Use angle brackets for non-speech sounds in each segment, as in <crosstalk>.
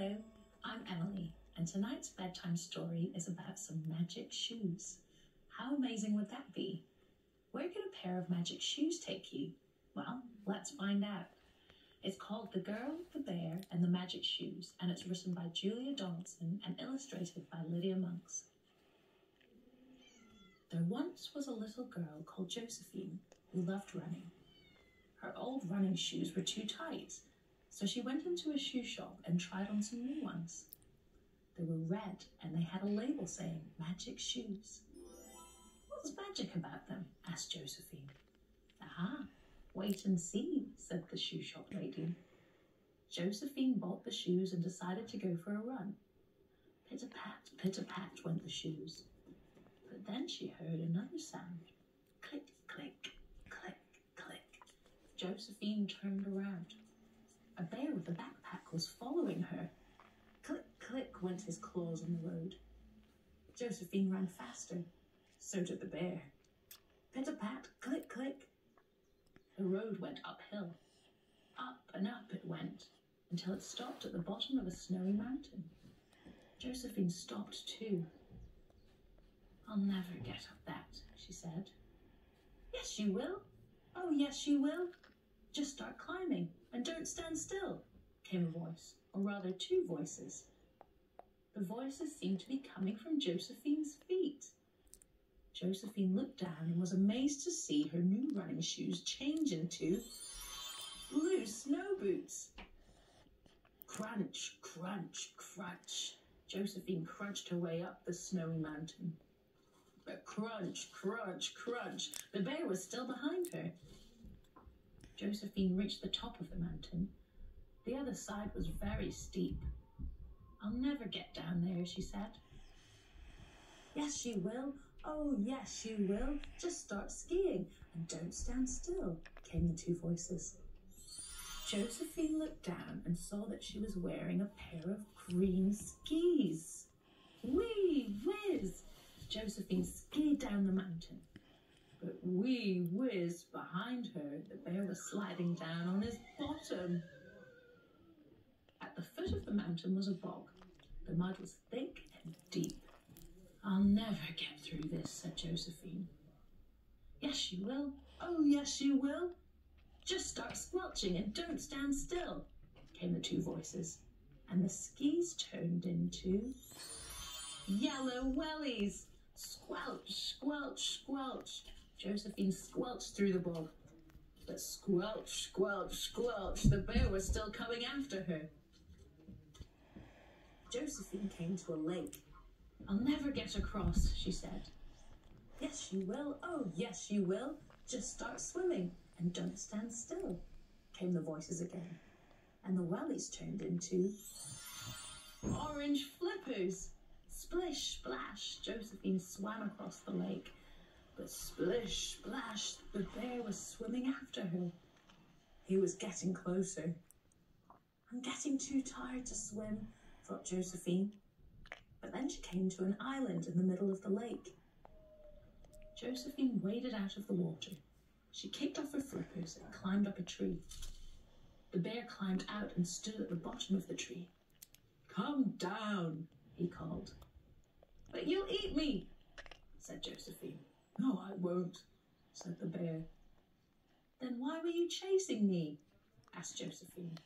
Hello, I'm Emeli, and tonight's bedtime story is about some magic shoes. How amazing would that be? Where could a pair of magic shoes take you? Well, let's find out. It's called The Girl, the Bear, and the Magic Shoes, and it's written by Julia Donaldson and illustrated by Lydia Monks. There once was a little girl called Josephine who loved running. Her old running shoes were too tight, so she went into a shoe shop and tried on some new ones. They were red and they had a label saying magic shoes. What's magic about them? asked Josephine. Aha, wait and see, said the shoe shop lady. Josephine bought the shoes and decided to go for a run. Pitter pat, pitter pat went the shoes. But then she heard another sound. Click, click, click, click. Josephine turned around. A bear with a backpack was following her. Click, click went his claws on the road. Josephine ran faster. So did the bear. Pitter pat, click, click. The road went uphill. Up and up it went until it stopped at the bottom of a snowy mountain. Josephine stopped too. I'll never get up that, she said. Yes, you will. Oh, yes, you will. Just start climbing and don't stand still, came a voice, or rather two voices. The voices seemed to be coming from Josephine's feet. Josephine looked down and was amazed to see her new running shoes change into blue snow boots. Crunch, crunch, crunch. Josephine crunched her way up the snowy mountain. But crunch, crunch, crunch. The bear was still behind her. Josephine reached the top of the mountain. The other side was very steep. I'll never get down there, she said. Yes, you will. Oh, yes, you will. Just start skiing and don't stand still, came the two voices. Josephine looked down and saw that she was wearing a pair of green skis. Wee whiz! Josephine skied down the mountain. Wee whiz behind her, the bear was sliding down on his bottom. At the foot of the mountain was a bog. The mud was thick and deep. I'll never get through this, said Josephine. Yes, you will. Oh, yes, you will. Just start squelching and don't stand still, came the two voices. And the skis turned into yellow wellies. Squelch, squelch, squelch. Josephine squelched through the bog. But squelch, squelch, squelch, the bear was still coming after her. Josephine came to a lake. I'll never get across, she said. Yes, you will. Oh, yes, you will. Just start swimming and don't stand still, came the voices again. And the wellies turned into orange flippers. Splish, splash, Josephine swam across the lake. But splish, splash, the bear was swimming after her. He was getting closer. I'm getting too tired to swim, thought Josephine. But then she came to an island in the middle of the lake. Josephine waded out of the water. She kicked off her flippers and climbed up a tree. The bear climbed out and stood at the bottom of the tree. Come down, he called. But you'll eat me, said Josephine. No, I won't, said the bear. Then why were you chasing me? asked Josephine.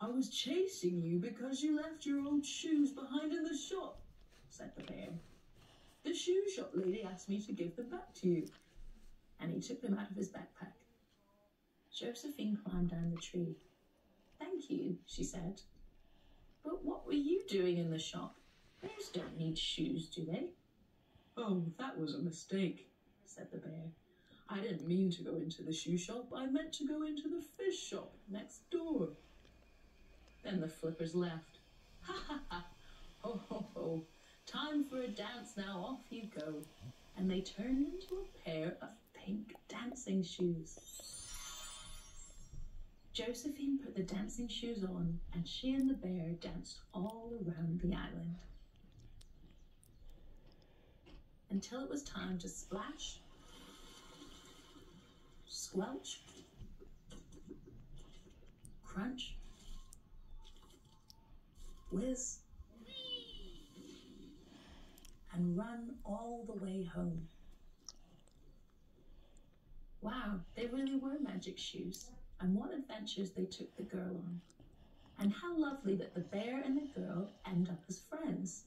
I was chasing you because you left your old shoes behind in the shop, said the bear. The shoe shop lady asked me to give them back to you, and he took them out of his backpack. Josephine climbed down the tree. Thank you, she said. But what were you doing in the shop? Bears don't need shoes, do they? Oh, that was a mistake, said the bear. I didn't mean to go into the shoe shop. I meant to go into the fish shop next door. Then the flippers left. <laughs> Ha ha ha! Ho ho ho! Time for a dance now, off you go. And they turned into a pair of pink dancing shoes. Josephine put the dancing shoes on, and she and the bear danced all around the island. Until it was time to splash, squelch, crunch, whiz, and run all the way home. Wow, they really were magic shoes, and what adventures they took the girl on. And how lovely that the bear and the girl end up as friends.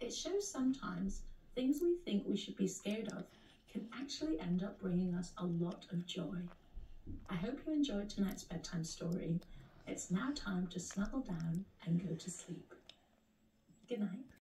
It shows sometimes things we think we should be scared of can actually end up bringing us a lot of joy. I hope you enjoyed tonight's bedtime story. It's now time to snuggle down and go to sleep. Good night.